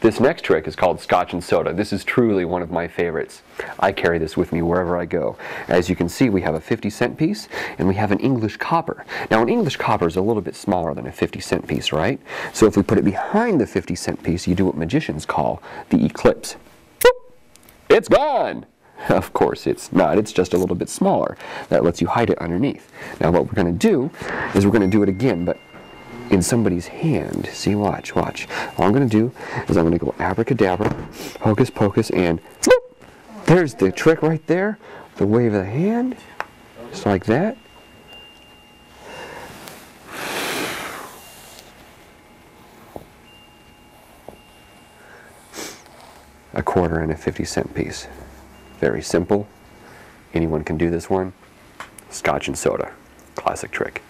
This next trick is called Scotch and Soda. This is truly one of my favorites. I carry this with me wherever I go. As you can see, we have a 50 cent piece and we have an English copper. Now, an English copper is a little bit smaller than a 50 cent piece, right? So if we put it behind the 50 cent piece, you do what magicians call the eclipse. It's gone! Of course it's not, it's just a little bit smaller. That lets you hide it underneath. Now what we're going to do is we're going to do it again, but in somebody's hand. See, watch, watch. All I'm going to do is I'm going to go abracadabra, hocus pocus, and whoop, there's the trick right there. The wave of the hand, just like that. A quarter and a 50 cent piece. Very simple. Anyone can do this one. Scotch and soda. Classic trick.